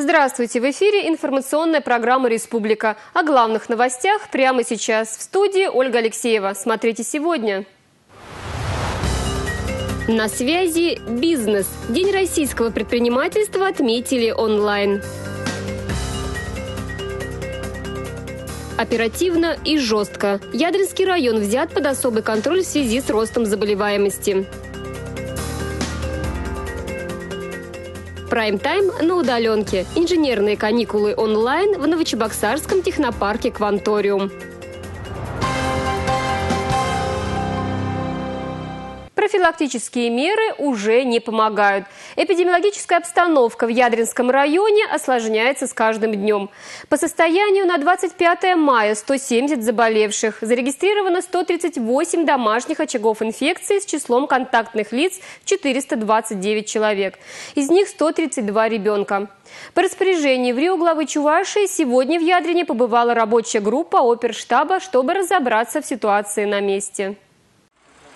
Здравствуйте! В эфире информационная программа «Республика». О главных новостях прямо сейчас. В студии Ольга Алексеева. Смотрите сегодня. На связи бизнес. День российского предпринимательства отметили онлайн. Оперативно и жестко. Ядринский район взят под особый контроль в связи с ростом заболеваемости. Прайм-тайм на удаленке. Инженерные каникулы онлайн в Новочебоксарском технопарке «Кванториум». Профилактические меры уже не помогают. Эпидемиологическая обстановка в Ядринском районе осложняется с каждым днем. По состоянию на 25 мая 170 заболевших. Зарегистрировано 138 домашних очагов инфекции с числом контактных лиц 429 человек. Из них 132 ребенка. По распоряжению в Рио главы Чувашии сегодня в Ядрине побывала рабочая группа оперштаба, чтобы разобраться в ситуации на месте.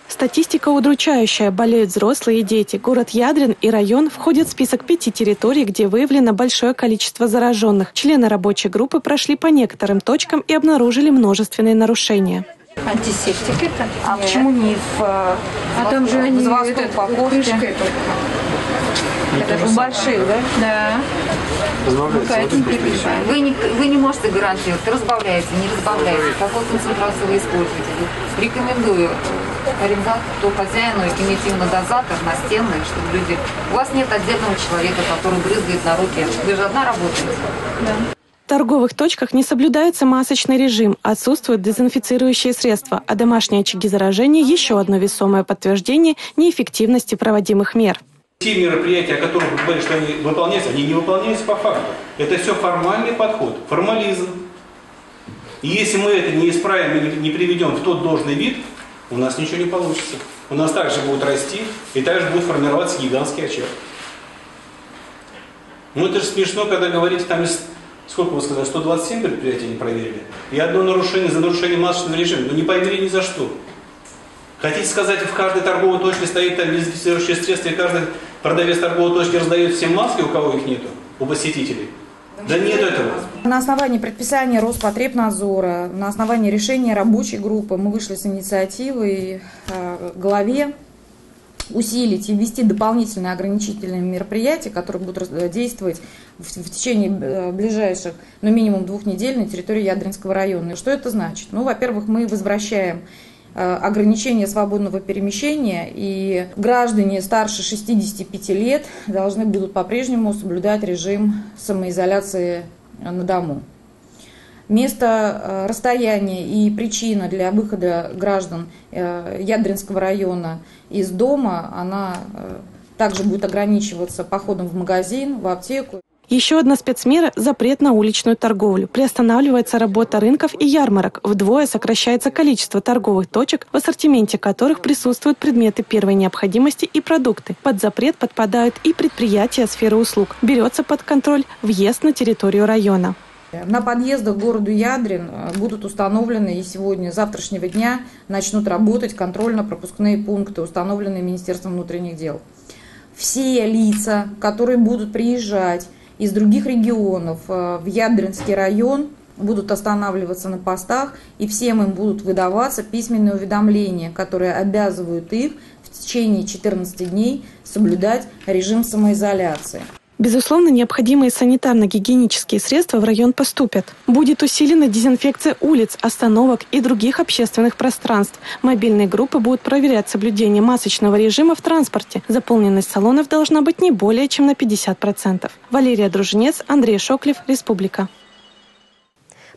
Статистика удручающая. Болеют взрослые и дети. Город Ядрин и район входят в список пяти территорий, где выявлено большое количество зараженных. Члены рабочей группы прошли по некоторым точкам и обнаружили множественные нарушения. Антисептик это? А Нет. почему не в, а в, там же они, в этот, крышкой это же больших, да? Да. Ну, вы не, вы не можете гарантировать, разбавляете, не разбавляете, какую концентрацию вы используете. Рекомендую арендатору, хозяину иметь именно дозатор настенный, чтобы люди... У вас нет отдельного человека, который брызгает на руки. Вы же одна работаете. Да. В торговых точках не соблюдается масочный режим, отсутствуют дезинфицирующие средства, а домашние очаги заражения – еще одно весомое подтверждение неэффективности проводимых мер. Те мероприятия, о которых вы говорите, что они выполняются, они не выполняются по факту. Это все формальный подход, формализм. И если мы это не исправим и не приведем в тот должный вид, у нас ничего не получится. У нас также будет расти, и также будет формироваться гигантский очаг. Ну это же смешно, когда говорите, там есть, сколько вы сказали, 127 предприятий не проверили. И одно нарушение за нарушение масочного режима. Ну не поверили ни за что. Хотите сказать, в каждой торговой точке стоит там дезинфицирующее средство, и каждый продавец торговой точки раздает всем маски, у кого их нету, у посетителей? Да нет этого. На основании предписания Роспотребнадзора, на основании решения рабочей группы мы вышли с инициативой э, главе усилить и ввести дополнительные ограничительные мероприятия, которые будут действовать в, в течение э, ближайших, ну, минимум двух недель на территории Ядринского района. И что это значит? Ну, во-первых, мы возвращаем Э, ограничения свободного перемещения, и граждане старше 65 лет должны будут по-прежнему соблюдать режим самоизоляции на дому. Место, э, расстояние и причина для выхода граждан э, Ядринского района из дома, она также будет ограничиваться походом в магазин, в аптеку. Еще одна спецмера – запрет на уличную торговлю. Приостанавливается работа рынков и ярмарок. Вдвое сокращается количество торговых точек, в ассортименте которых присутствуют предметы первой необходимости и продукты. Под запрет подпадают и предприятия сферы услуг. Берется под контроль въезд на территорию района. На подъездах к городу Ядрин э, будут установлены и сегодня, завтрашнего дня начнут работать контрольно-пропускные пункты, установленные Министерством внутренних дел. Все лица, которые будут приезжать из других регионов э, в Ядринский район будут останавливаться на постах, и всем им будут выдаваться письменные уведомления, которые обязывают их в течение 14 дней соблюдать режим самоизоляции. Безусловно, необходимые санитарно-гигиенические средства в район поступят. Будет усилена дезинфекция улиц, остановок и других общественных пространств. Мобильные группы будут проверять соблюдение масочного режима в транспорте. Заполненность салонов должна быть не более чем на 50%. Валерия Дружинец, Андрей Шоклев, Республика.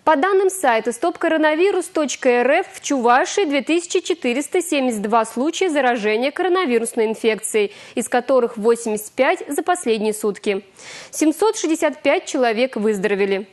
По данным сайта stopcoronavirus.rf в Чувашии 2472 случая заражения коронавирусной инфекцией, из которых 85 за последние сутки. 765 человек выздоровели.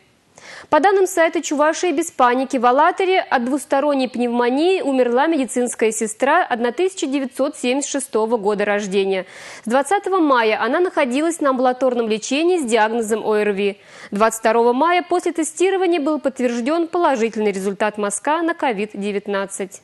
По данным сайта Чувашии без паники в Алатыре от двусторонней пневмонии умерла медицинская сестра 1976 года рождения. С 20 мая она находилась на амбулаторном лечении с диагнозом ОРВИ. 22 мая после тестирования был подтвержден положительный результат мазка на COVID-19.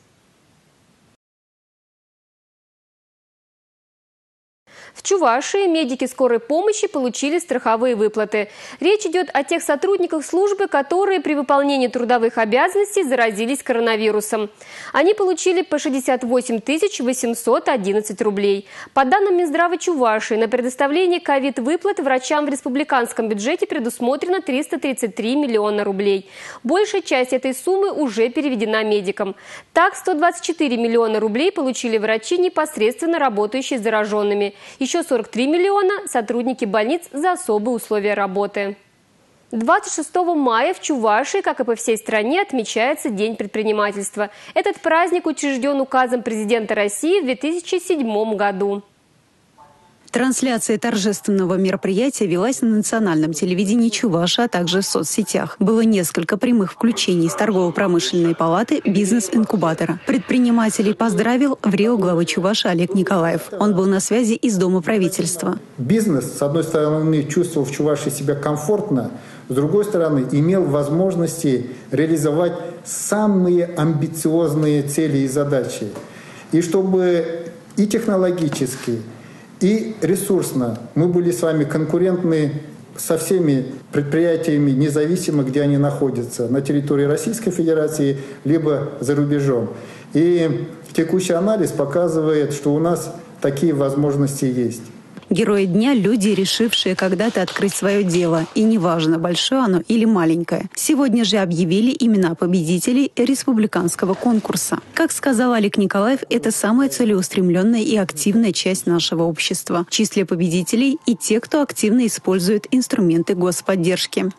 В Чувашии медики скорой помощи получили страховые выплаты. Речь идет о тех сотрудниках службы, которые при выполнении трудовых обязанностей заразились коронавирусом. Они получили по 68 811 рублей. По данным Минздрава Чувашии, на предоставление ковид-выплат врачам в республиканском бюджете предусмотрено 333 миллиона рублей. Большая часть этой суммы уже переведена медикам. Так, 124 миллиона рублей получили врачи, непосредственно работающие с зараженными. Еще 43 миллиона – сотрудники больниц за особые условия работы. 26 мая в Чувашии, как и по всей стране, отмечается День предпринимательства. Этот праздник учрежден указом президента России в 2007 году. Трансляция торжественного мероприятия велась на национальном телевидении Чуваша, а также в соцсетях. Было несколько прямых включений из торгово-промышленной палаты бизнес-инкубатора. Предпринимателей поздравил в Рио главы Чуваша Олег Николаев. Он был на связи из Дома правительства. Бизнес, с одной стороны, чувствовал в Чувашии себя комфортно, с другой стороны, имел возможности реализовать самые амбициозные цели и задачи. И чтобы и технологически, и ресурсно мы были с вами конкурентны со всеми предприятиями, независимо, где они находятся, на территории Российской Федерации, либо за рубежом. И текущий анализ показывает, что у нас такие возможности есть. Герои дня – люди, решившие когда-то открыть свое дело. И неважно, большое оно или маленькое. Сегодня же объявили имена победителей республиканского конкурса. Как сказал Олег Николаев, это самая целеустремленная и активная часть нашего общества. В числе победителей и те, кто активно использует инструменты господдержки.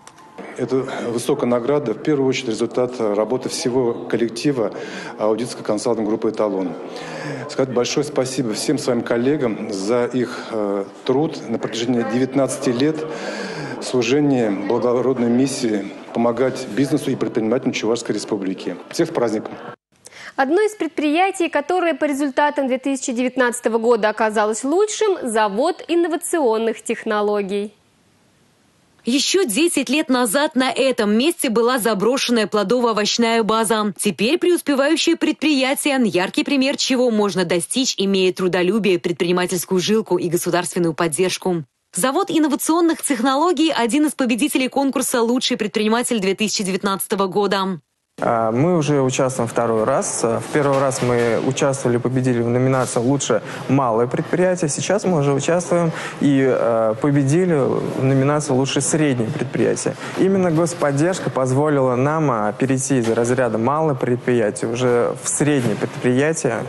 Это высокая награда, в первую очередь, результат работы всего коллектива аудитской консалтинг группы «Эталон». Сказать большое спасибо всем своим коллегам за их э, труд на протяжении 19 лет служения благородной миссии помогать бизнесу и предпринимателям Чувашской Республики. Всех с праздником! Одно из предприятий, которое по результатам 2019 года оказалось лучшим – завод инновационных технологий. Еще 10 лет назад на этом месте была заброшенная плодово-овощная база. Теперь преуспевающее предприятие – яркий пример, чего можно достичь, имея трудолюбие, предпринимательскую жилку и государственную поддержку. Завод инновационных технологий – один из победителей конкурса «Лучший предприниматель 2019 года». А, мы уже участвуем второй раз. В первый раз мы участвовали, победили в номинации «Лучше малое предприятие». Сейчас мы уже участвуем и а, победили в номинации «Лучше среднее предприятие». Именно господдержка позволила нам а, перейти из разряда малое предприятие уже в среднее предприятие,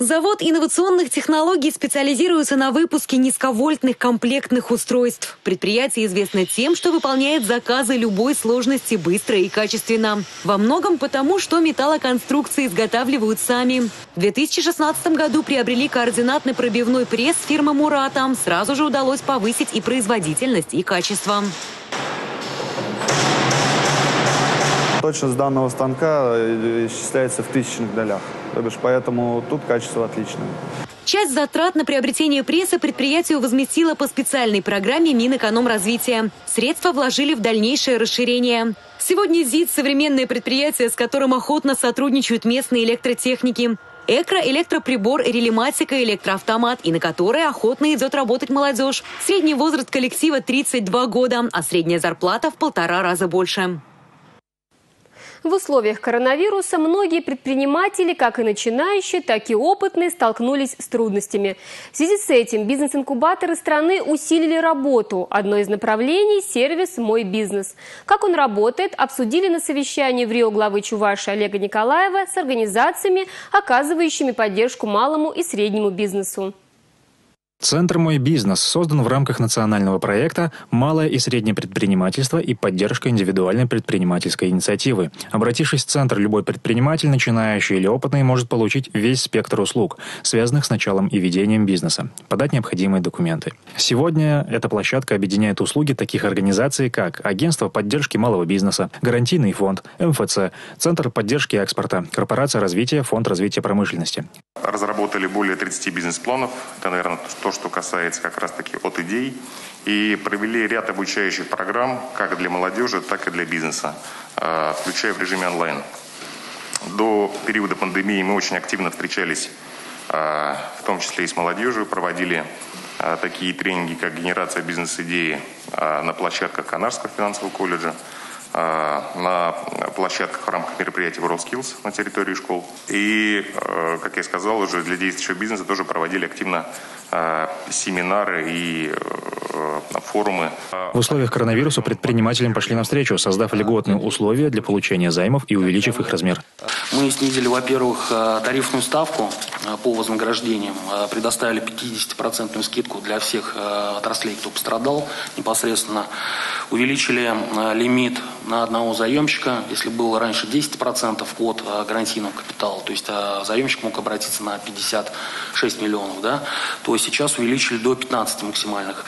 Завод инновационных технологий специализируется на выпуске низковольтных комплектных устройств. Предприятие известно тем, что выполняет заказы любой сложности быстро и качественно. Во многом потому, что металлоконструкции изготавливают сами. В 2016 году приобрели координатный пробивной пресс фирмы «Мурата». Сразу же удалось повысить и производительность, и качество. Точность данного станка э, исчисляется в тысячных долях. То бишь, поэтому тут качество отличное. Часть затрат на приобретение пресса предприятию возместила по специальной программе Минэкономразвития. Средства вложили в дальнейшее расширение. Сегодня ЗИД – современное предприятие, с которым охотно сотрудничают местные электротехники. Экро, электроприбор, релематика, электроавтомат, и на которые охотно идет работать молодежь. Средний возраст коллектива 32 года, а средняя зарплата в полтора раза больше. В условиях коронавируса многие предприниматели, как и начинающие, так и опытные, столкнулись с трудностями. В связи с этим бизнес-инкубаторы страны усилили работу. Одно из направлений – сервис «Мой бизнес». Как он работает, обсудили на совещании в Рио главы Чуваши Олега Николаева с организациями, оказывающими поддержку малому и среднему бизнесу. Центр «Мой бизнес» создан в рамках национального проекта «Малое и среднее предпринимательство и поддержка индивидуальной предпринимательской инициативы». Обратившись в Центр, любой предприниматель, начинающий или опытный, может получить весь спектр услуг, связанных с началом и ведением бизнеса, подать необходимые документы. Сегодня эта площадка объединяет услуги таких организаций, как Агентство поддержки малого бизнеса, Гарантийный фонд, МФЦ, Центр поддержки экспорта, Корпорация развития, Фонд развития промышленности. Разработали более 30 бизнес-планов. Это, наверное, то, что касается как раз-таки от идей. И провели ряд обучающих программ как для молодежи, так и для бизнеса, а, включая в режиме онлайн. До периода пандемии мы очень активно встречались, а, в том числе и с молодежью, проводили такие тренинги, как генерация бизнес-идеи на площадках Канарского финансового колледжа, на площадках в рамках мероприятий WorldSkills на территории школ. И, как я сказал, уже для действующего бизнеса тоже проводили активно семинары и форумы. В условиях коронавируса предпринимателям пошли навстречу, создав льготные условия для получения займов и увеличив их размер. Мы снизили, во-первых, тарифную ставку по вознаграждениям, предоставили 50% скидку для всех отраслей, кто пострадал непосредственно. Увеличили лимит на одного заемщика, если было раньше 10% от гарантийного капитала, то есть заемщик мог обратиться на 56 миллионов, да, то сейчас увеличили до 15 максимальных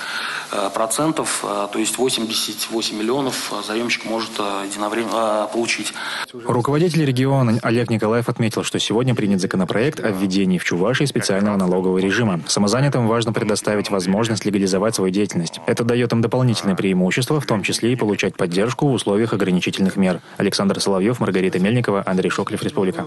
процентов, то есть 88 миллионов заемщик может единовременно получить. Руководитель региона Олег Николаев отметил, что сегодня принят законопроект о введении в Чувашии специального налогового режима. Самозанятым важно предоставить возможность легализовать свою деятельность. Это дает им дополнительное преимущество, в том числе и получать поддержку в условиях ограничительных мер. Александр Соловьев, Маргарита Мельникова, Андрей Шоклев, Республика.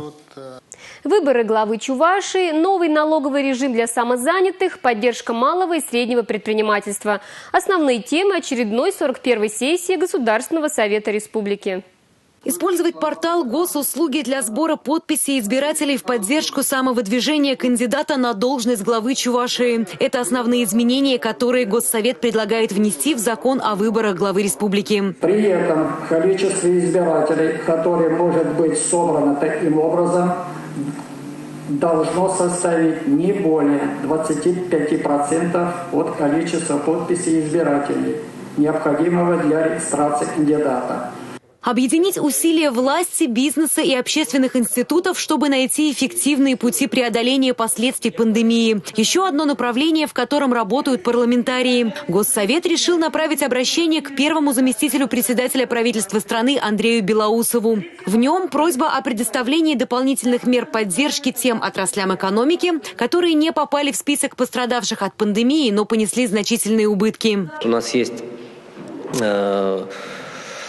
Выборы главы Чувашии, новый налоговый режим для самозанятых, поддержка малого и среднего предпринимательства. Основные темы очередной 41-й сессии Государственного совета республики. Использовать портал госуслуги для сбора подписей избирателей в поддержку самовыдвижения кандидата на должность главы Чувашии. Это основные изменения, которые Госсовет предлагает внести в закон о выборах главы республики. При этом количество избирателей, которое может быть собрано таким образом, должно составить не более 25% от количества подписей избирателей, необходимого для регистрации кандидата. Объединить усилия власти, бизнеса и общественных институтов, чтобы найти эффективные пути преодоления последствий пандемии. Еще одно направление, в котором работают парламентарии. Госсовет решил направить обращение к первому заместителю председателя правительства страны Андрею Белоусову. В нем просьба о предоставлении дополнительных мер поддержки тем отраслям экономики, которые не попали в список пострадавших от пандемии, но понесли значительные убытки. У нас есть э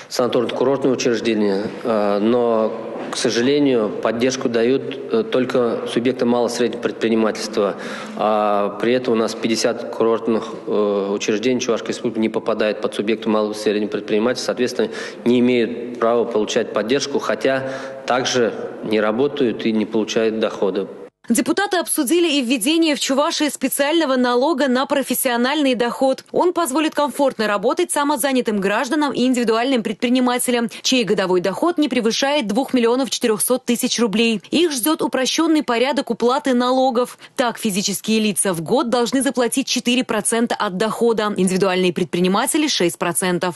санаторно-курортные учреждения, э, но, к сожалению, поддержку дают э, только субъекты малого среднего предпринимательства. А при этом у нас 50 курортных э, учреждений Чувашской республики не попадают под субъекты малого и среднего предпринимательства, соответственно, не имеют права получать поддержку, хотя также не работают и не получают дохода. Депутаты обсудили и введение в Чувашии специального налога на профессиональный доход. Он позволит комфортно работать самозанятым гражданам и индивидуальным предпринимателям, чей годовой доход не превышает 2 миллионов 400 тысяч рублей. Их ждет упрощенный порядок уплаты налогов. Так, физические лица в год должны заплатить 4% от дохода, индивидуальные предприниматели – 6%.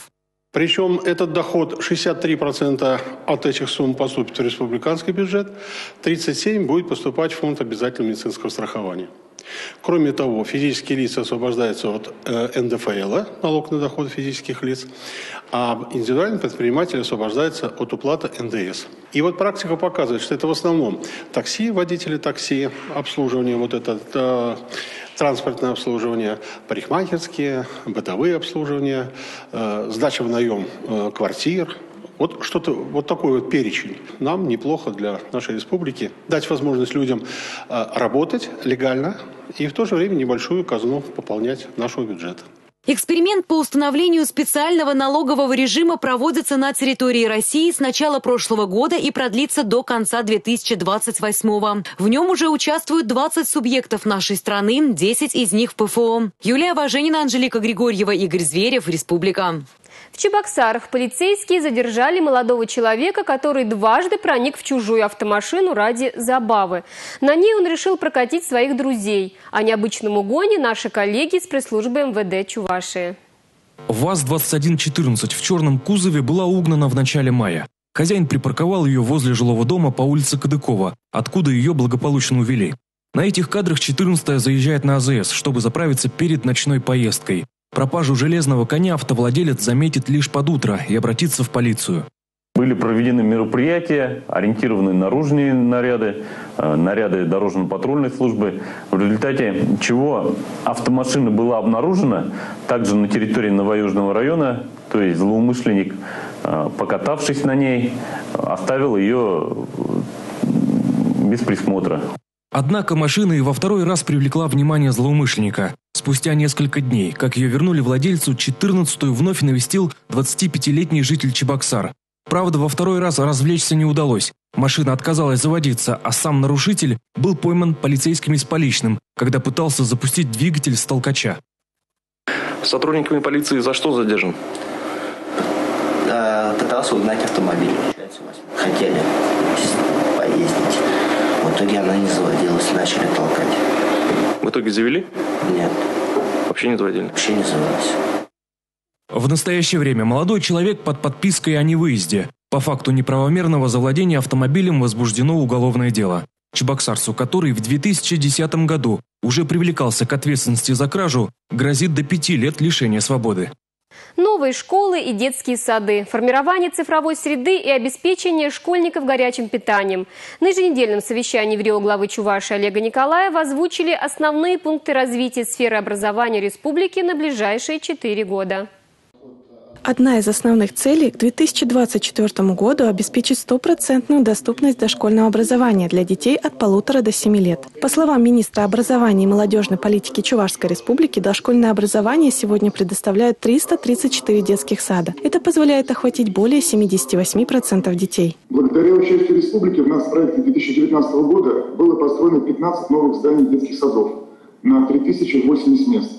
Причем этот доход 63% от этих сумм поступит в республиканский бюджет, 37% будет поступать в фонд обязательного медицинского страхования. Кроме того, физические лица освобождаются от э, НДФЛ, налог на доход физических лиц, а индивидуальный предприниматель освобождается от уплаты НДС. И вот практика показывает, что это в основном такси, водители такси, обслуживание вот это, э, транспортное обслуживание, парикмахерские, бытовые обслуживания, э, сдача в наем э, квартир, вот что-то, вот такой вот перечень. Нам неплохо для нашей республики дать возможность людям э, работать легально и в то же время небольшую казну пополнять нашего бюджета. Эксперимент по установлению специального налогового режима проводится на территории России с начала прошлого года и продлится до конца 2028 В нем уже участвуют 20 субъектов нашей страны, 10 из них в ПФО. Юлия Важенина, Анжелика Григорьева, Игорь Зверев, Республика. В Чебоксарах полицейские задержали молодого человека, который дважды проник в чужую автомашину ради забавы. На ней он решил прокатить своих друзей. О необычном угоне наши коллеги из пресс-службы МВД Чувашии. ВАЗ-2114 в черном кузове была угнана в начале мая. Хозяин припарковал ее возле жилого дома по улице Кадыкова, откуда ее благополучно увели. На этих кадрах 14-я заезжает на АЗС, чтобы заправиться перед ночной поездкой. Пропажу железного коня автовладелец заметит лишь под утро и обратится в полицию. Были проведены мероприятия, ориентированные наружные наряды, э, наряды дорожно-патрульной службы, в результате чего автомашина была обнаружена также на территории Новоюжного района, то есть злоумышленник, э, покатавшись на ней, оставил ее без присмотра. Однако машина и во второй раз привлекла внимание злоумышленника. Спустя несколько дней, как ее вернули владельцу, 14-ю вновь навестил 25-летний житель Чебоксар. Правда, во второй раз развлечься не удалось. Машина отказалась заводиться, а сам нарушитель был пойман полицейскими с поличным, когда пытался запустить двигатель с толкача. Сотрудниками полиции за что задержан? Да, пытался угнать автомобиль. Хотели поездить. В итоге она не заводилась, начали толкать. В итоге завели? Нет. Вообще не заводили? Вообще не завелась. В настоящее время молодой человек под подпиской о невыезде. По факту неправомерного завладения автомобилем возбуждено уголовное дело. Чебоксарцу, который в 2010 году уже привлекался к ответственности за кражу, грозит до пяти лет лишения свободы. Новые школы и детские сады, формирование цифровой среды и обеспечение школьников горячим питанием. На еженедельном совещании в Рио главы Чуваши Олега Николаева озвучили основные пункты развития сферы образования республики на ближайшие четыре года. Одна из основных целей к 2024 году – обеспечить стопроцентную доступность дошкольного образования для детей от полутора до семи лет. По словам министра образования и молодежной политики Чувашской республики, дошкольное образование сегодня предоставляют 334 детских сада. Это позволяет охватить более 78% детей. Благодаря участию республики в нас в проекте 2019 года было построено 15 новых зданий детских садов на 3080 мест.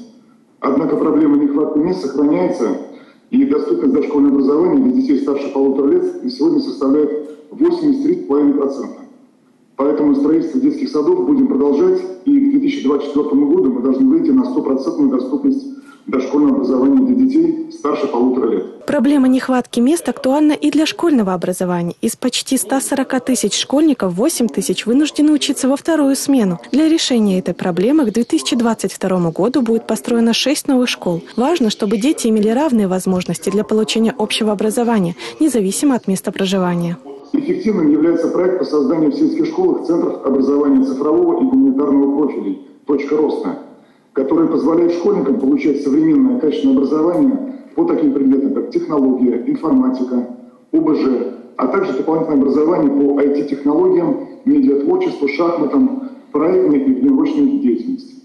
Однако проблема нехватки мест сохраняется и доступность дошкольного образования для детей старше полутора лет сегодня составляет 83,5%. Поэтому строительство детских садов будем продолжать, и к 2024 году мы должны выйти на стопроцентную доступность дошкольного образования для детей старше полутора лет. Проблема нехватки мест актуальна и для школьного образования. Из почти 140 тысяч школьников 8 тысяч вынуждены учиться во вторую смену. Для решения этой проблемы к 2022 году будет построено 6 новых школ. Важно, чтобы дети имели равные возможности для получения общего образования, независимо от места проживания. Эффективным является проект по созданию в сельских школах центров образования цифрового и гуманитарного профилей «Точка роста», которые позволяют школьникам получать современное качественное образование по таким предметам, как технология, информатика, ОБЖ, а также дополнительное образование по IT-технологиям, медиатворчеству, шахматам, проектной и тренировочной деятельности.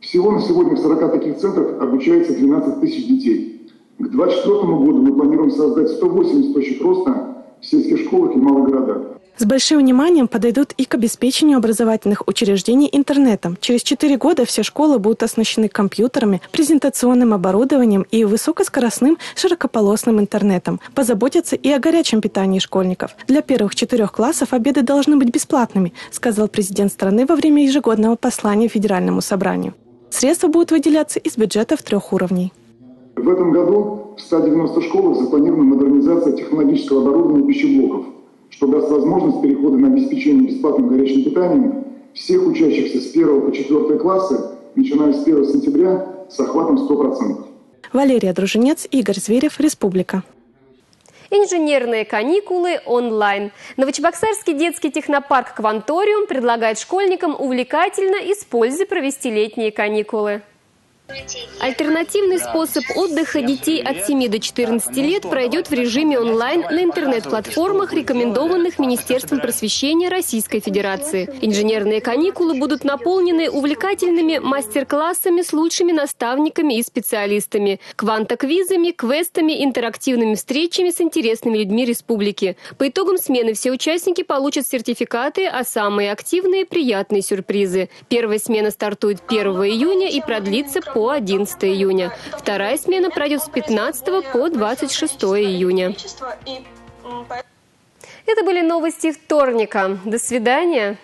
Всего на сегодня в 40 таких центрах обучается 12 тысяч детей. К 2024 году мы планируем создать 180 точек роста в сельских школах и малых городах. С большим вниманием подойдут и к обеспечению образовательных учреждений интернетом. Через четыре года все школы будут оснащены компьютерами, презентационным оборудованием и высокоскоростным широкополосным интернетом. Позаботятся и о горячем питании школьников. Для первых четырех классов обеды должны быть бесплатными, сказал президент страны во время ежегодного послания Федеральному собранию. Средства будут выделяться из бюджетов трех уровней. В этом году в 190 школах запланирована модернизация технологического оборудования пищеблоков, что даст возможность перехода на обеспечение бесплатным горячим питанием всех учащихся с 1 по 4 класса, начиная с 1 сентября, с охватом 100%. Валерия Дружинец, Игорь Зверев, Республика. Инженерные каникулы онлайн. Новочебоксарский детский технопарк «Кванториум» предлагает школьникам увлекательно и с пользой провести летние каникулы. Альтернативный способ отдыха детей от 7 до 14 лет пройдет в режиме онлайн на интернет-платформах, рекомендованных Министерством просвещения Российской Федерации. Инженерные каникулы будут наполнены увлекательными мастер-классами с лучшими наставниками и специалистами, квантоквизами, квестами, интерактивными встречами с интересными людьми республики. По итогам смены все участники получат сертификаты, а самые активные – приятные сюрпризы. Первая смена стартует 1 июня и продлится по 11 июня. Вторая смена пройдет с 15 по 26 июня. Это были новости вторника. До свидания.